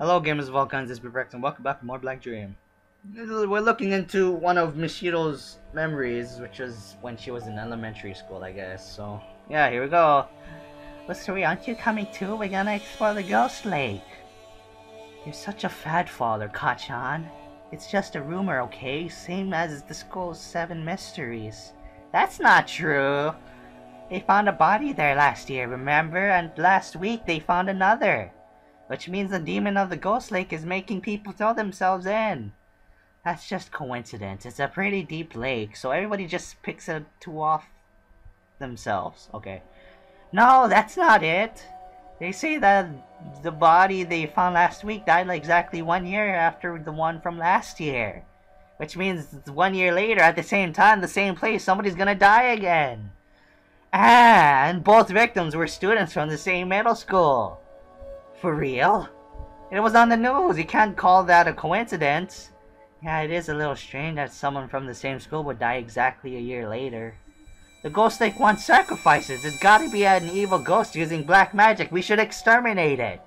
Hello, gamers of all kinds. This is Rex, and welcome back to more Blank Dream. We're looking into one of Mishiro's memories, which was when she was in elementary school, I guess. So, yeah, here we go. Listen, aren't you coming too? We're gonna explore the Ghost Lake. You're such a fad father, Kachan. It's just a rumor, okay? Same as the school's seven mysteries. That's not true. They found a body there last year, remember? And last week they found another. Which means the demon of the Ghost Lake is making people throw themselves in. That's just coincidence. It's a pretty deep lake, so everybody just picks a to off themselves. Okay. No, that's not it. They say that the body they found last week died like exactly one year after the one from last year. Which means one year later, at the same time, the same place, somebody's gonna die again. And both victims were students from the same middle school. For real? It was on the news. You can't call that a coincidence. Yeah, it is a little strange that someone from the same school would die exactly a year later. The Ghost Lake wants sacrifices. It's gotta be an evil ghost using black magic. We should exterminate it.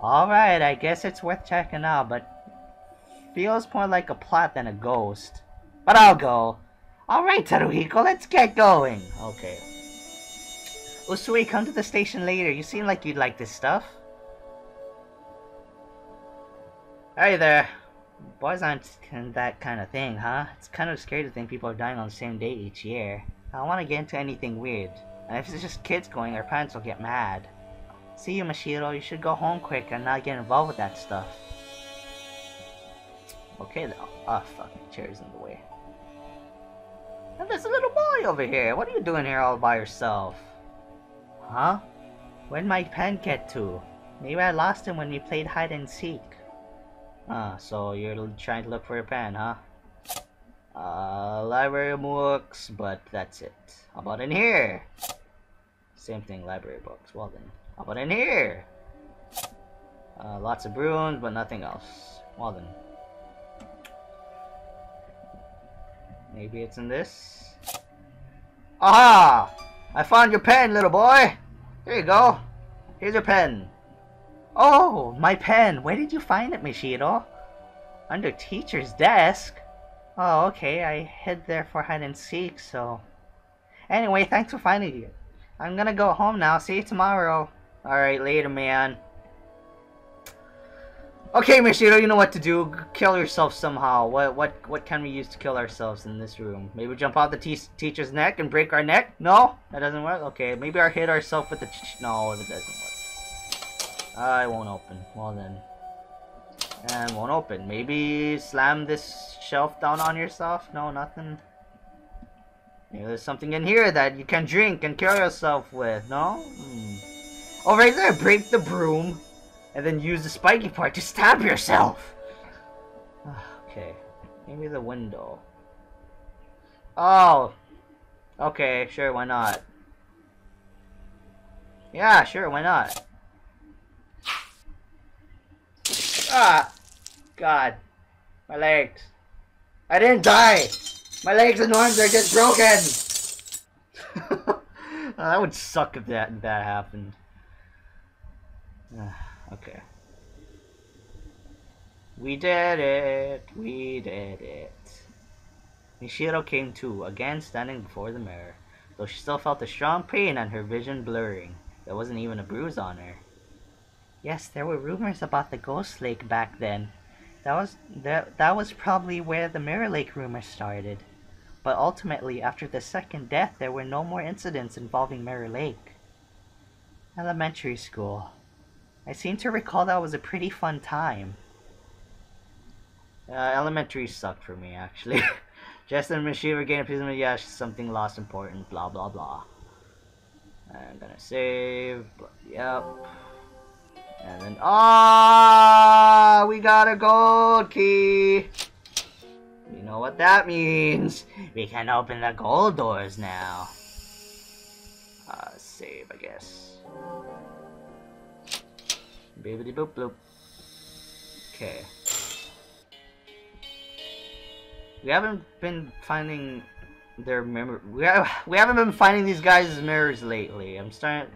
Alright, I guess it's worth checking out, but feels more like a plot than a ghost. But I'll go. Alright, Teruhiko, let's get going. Okay. Usui, come to the station later. You seem like you'd like this stuff. Hey there. Boys aren't that kind of thing, huh? It's kind of scary to think people are dying on the same day each year. I don't want to get into anything weird. And if it's just kids going, our parents will get mad. See you, Mashiro. You should go home quick and not get involved with that stuff. Okay, though. Ah, oh, fucking chair's in the way. And there's a little boy over here. What are you doing here all by yourself? Huh? Where'd my pen get to? Maybe I lost him when we played hide and seek. Ah, so you're trying to look for your pen, huh? Uh, library books, but that's it. How about in here? Same thing, library books. Well then, how about in here? Uh, lots of runes, but nothing else. Well then. Maybe it's in this? Aha! I found your pen, little boy! Here you go. Here's your pen. Oh, my pen. Where did you find it, Mishiro? Under teacher's desk? Oh, okay. I hid there for hide and seek, so... Anyway, thanks for finding it. I'm gonna go home now. See you tomorrow. Alright, later, man. Okay, Mishiro, you know what to do. Kill yourself somehow. What what what can we use to kill ourselves in this room? Maybe jump out the te teacher's neck and break our neck? No? That doesn't work? Okay, maybe I hit ourselves with the... no, that doesn't work. I won't open. Well then. And won't open. Maybe slam this shelf down on yourself? No, nothing. Maybe there's something in here that you can drink and kill yourself with. No? Hmm. Oh, right there. Break the broom. And then use the spiky part to stab yourself. okay. Maybe the window. Oh. Okay, sure, why not? Yeah, sure, why not? Ah! God. My legs. I didn't die! My legs and arms are just broken! that would suck if that, if that happened. okay. We did it! We did it. Mishiro came to, again standing before the mirror. Though she still felt a strong pain and her vision blurring. There wasn't even a bruise on her. Yes, there were rumors about the Ghost Lake back then. That was that, that was probably where the Mirror Lake rumor started. But ultimately, after the second death, there were no more incidents involving Mirror Lake. Elementary school. I seem to recall that was a pretty fun time. Uh, elementary sucked for me, actually. Justin Machine gained a piece of yeah, something lost important, blah blah blah. I'm gonna save, yep. And then, ah, we got a gold key. You know what that means. We can open the gold doors now. Uh, save, I guess. Bibbidi boop bloop. Okay. We haven't been finding their mirror. We we haven't been finding these guys' mirrors lately. I'm starting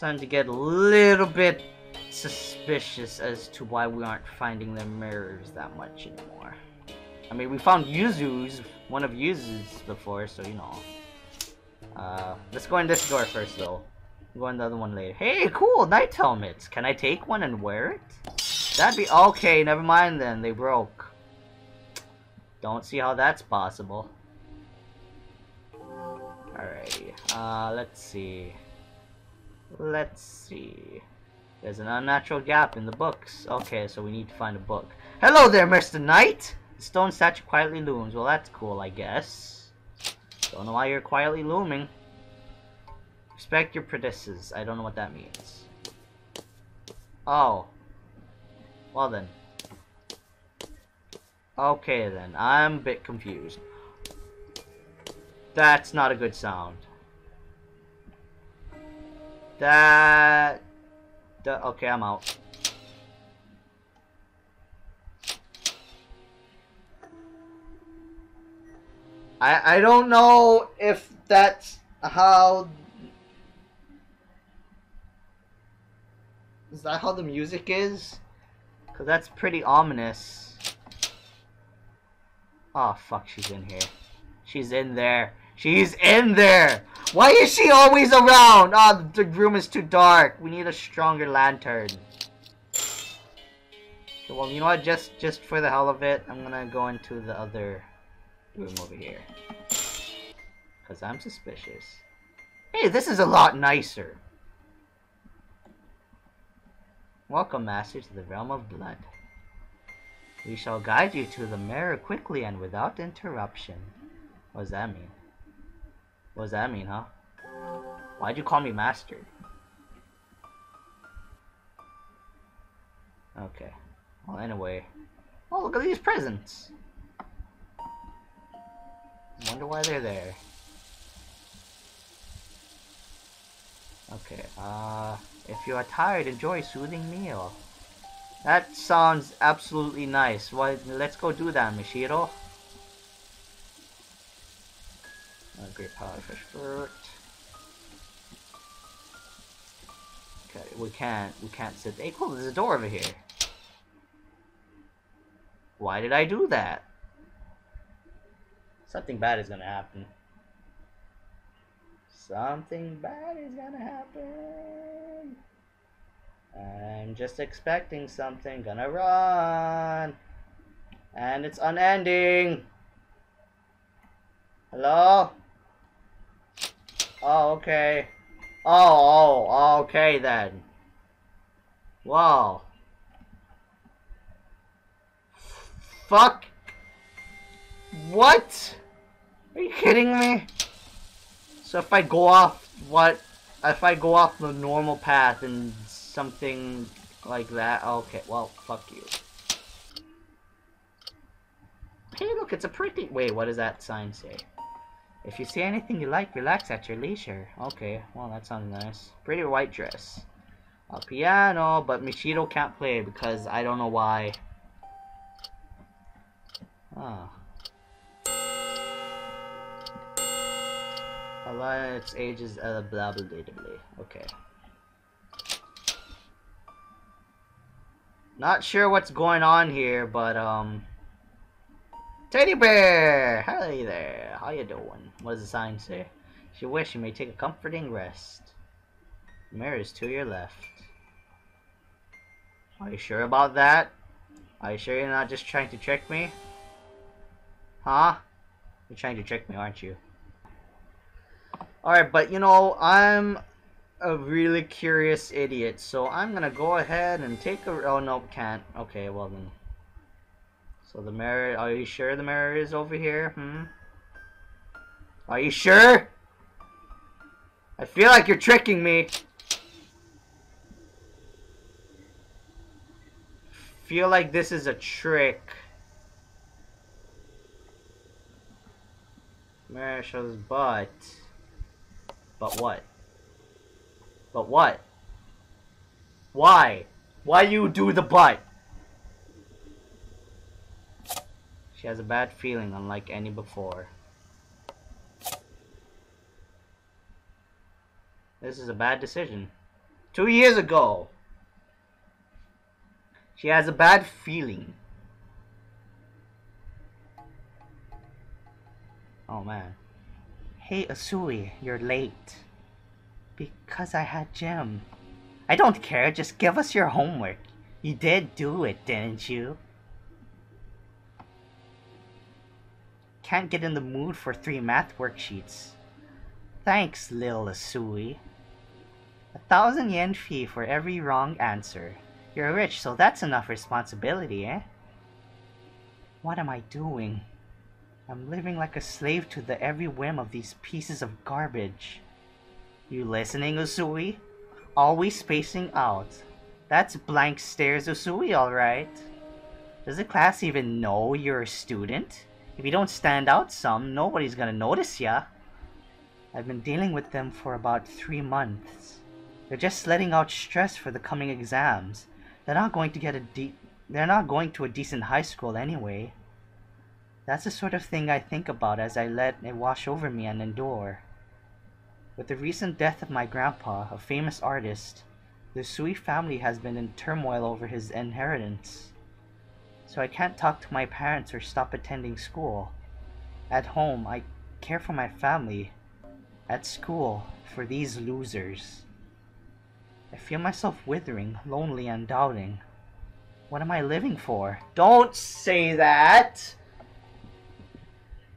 starting to get a little bit suspicious as to why we aren't finding their mirrors that much anymore. I mean, we found Yuzu's, one of Yuzu's before, so you know. Uh, let's go in this door first, though. Go in the other one later. Hey, cool, knight helmets. Can I take one and wear it? That'd be okay. Never mind then. They broke. Don't see how that's possible. Alrighty. Uh, let's see. Let's see. There's an unnatural gap in the books. Okay, so we need to find a book. Hello there, Mr. Knight! The stone statue quietly looms. Well, that's cool, I guess. Don't know why you're quietly looming. Respect your predecessors. I don't know what that means. Oh. Well then. Okay then. I'm a bit confused. That's not a good sound. That... okay, I'm out. I I don't know if that's how Is that how the music is? Cause that's pretty ominous. Oh fuck, she's in here. She's in there. She's in there! Why is she always around? Oh, the room is too dark. We need a stronger lantern. Okay, well, you know what? Just, just for the hell of it, I'm gonna go into the other room over here. Because I'm suspicious. Hey, this is a lot nicer. Welcome, Master, to the realm of blood. We shall guide you to the mirror quickly and without interruption. What does that mean? What does that mean, huh? Why'd you call me Master? Okay. Well, anyway. Oh, look at these presents! Wonder why they're there. Okay, uh... If you are tired, enjoy a soothing meal. That sounds absolutely nice. Why, let's go do that, Mishiro. Great power fish fruit. Okay, we can't, we can't sit. Hey, cool, there's a door over here. Why did I do that? Something bad is gonna happen. Something bad is gonna happen. I'm just expecting something gonna run. And it's unending. Hello? Oh, okay. Oh, oh, oh, okay then. Wow. Fuck. What? Are you kidding me? So if I go off what, if I go off the normal path and something like that, okay, well, fuck you. Hey, look, it's a pretty, wait, what does that sign say? If you see anything you like, relax at your leisure. Okay, well, that sounds nice. Pretty white dress. A piano, but Mishiro can't play because I don't know why. Ah. A lot of its age is uh, blah blah blah blah. Okay. Not sure what's going on here, but um. Teddy bear! Hey there, how you doing? What does the sign say? If you wish, you may take a comforting rest. The mirror is to your left. Are you sure about that? Are you sure you're not just trying to trick me? Huh? You're trying to trick me, aren't you? Alright, but you know, I'm a really curious idiot, so I'm gonna go ahead and take a- oh no, can't. Okay, well then. So the mirror, are you sure the mirror is over here? Hmm? Are you sure? I feel like you're tricking me. Feel like this is a trick. Mirror shows butt. But what? But what? Why? Why you do the butt? She has a bad feeling unlike any before. This is a bad decision. Two years ago! She has a bad feeling. Oh man. Hey Usui, you're late. Because I had gym. I don't care, just give us your homework. You did do it, didn't you? Can't get in the mood for three math worksheets. Thanks, Lil Usui. A thousand yen fee for every wrong answer. You're rich, so that's enough responsibility, eh? What am I doing? I'm living like a slave to the every whim of these pieces of garbage. You listening, Usui? Always spacing out. That's blank stares Usui, alright. Does the class even know you're a student? If you don't stand out some, nobody's gonna notice ya. I've been dealing with them for about three months. They're just letting out stress for the coming exams. They're not going to get a de- they're not going to a decent high school anyway. That's the sort of thing I think about as I let it wash over me and endure. With the recent death of my grandpa, a famous artist, the Sui family has been in turmoil over his inheritance. So I can't talk to my parents or stop attending school. At home, I care for my family. At school, for these losers. I feel myself withering, lonely, and doubting. What am I living for? Don't say that!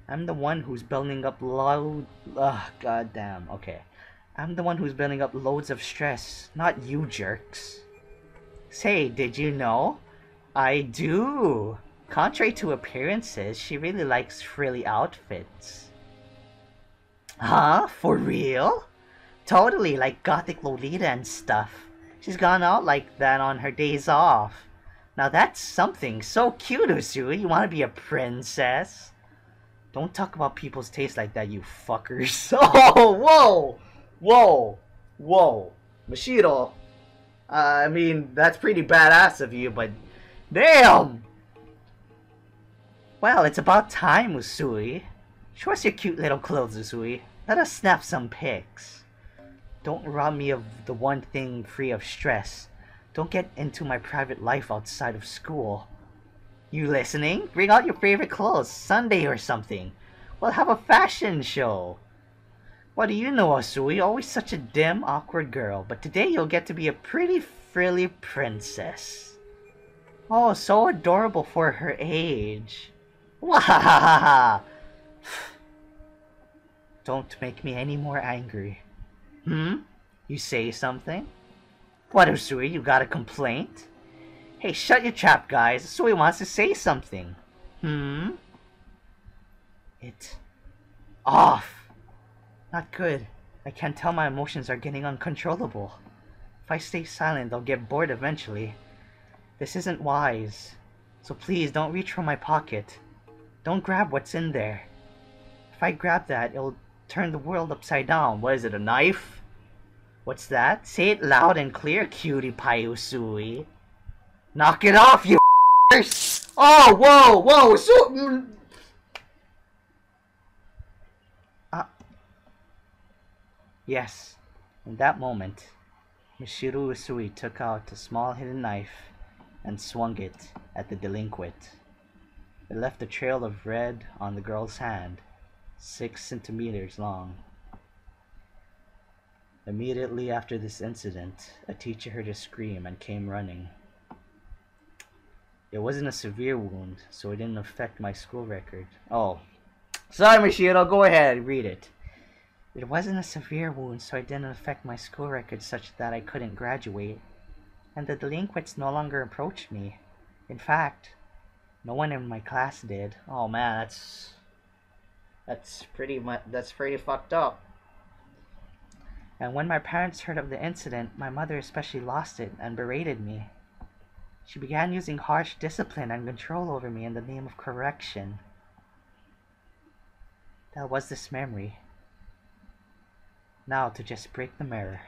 I'm the one who's building up load. Ugh, goddamn. Okay. I'm the one who's building up loads of stress, not you jerks. Say, did you know? I do! Contrary to appearances, she really likes frilly outfits. Huh? For real? Totally, like gothic Lolita and stuff. She's gone out like that on her days off. Now that's something so cute, Usui. You want to be a princess? Don't talk about people's taste like that, you fuckers. Oh, whoa! Whoa! Whoa! Mashiro, uh, I mean, that's pretty badass of you, but damn! Well, it's about time, Usui. Show us your cute little clothes, Usui. Let us snap some pics. Don't rob me of the one thing free of stress. Don't get into my private life outside of school. You listening? Bring out your favorite clothes, Sunday or something. We'll have a fashion show. What do you know, Usui? Always such a dim, awkward girl, but today you'll get to be a pretty frilly princess. Oh, so adorable for her age. Wahahaha! Don't make me any more angry. Hmm? You say something? What, Usui, you got a complaint? Hey, shut your trap, guys. Usui wants to say something. Hmm? It... Off! Not good. I can't tell my emotions are getting uncontrollable. If I stay silent, they'll get bored eventually. This isn't wise. So please, don't reach for my pocket. Don't grab what's in there. If I grab that, it'll turn the world upside down. What is it, a knife? What's that? Say it loud and clear, cutie pie Usui. Knock it off, you Oh, whoa, whoa, so... Uh, yes, in that moment, Mashiro Usui took out a small hidden knife and swung it at the delinquent. It left a trail of red on the girl's hand, six centimeters long. Immediately after this incident, a teacher heard a scream and came running. It wasn't a severe wound, so it didn't affect my school record. Oh, sorry, Mashiro, go ahead, and read it. It wasn't a severe wound, so it didn't affect my school record such that I couldn't graduate. And the delinquents no longer approached me. In fact, no one in my class did. Oh man, that's that's pretty much that's pretty fucked up. And when my parents heard of the incident, my mother especially lost it and berated me. She began using harsh discipline and control over me in the name of correction. That was this memory. Now to just break the mirror.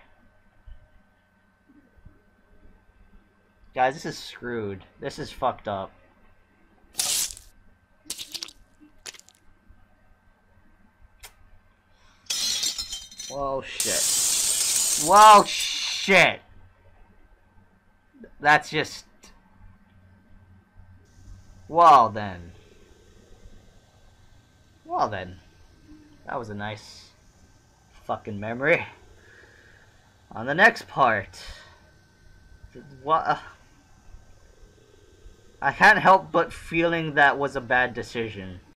Guys, this is screwed. This is fucked up. Whoa, shit. Whoa, shit. That's just... Well then. Well then. That was a nice fucking memory. On the next part. What? Uh, I can't help but feeling that was a bad decision.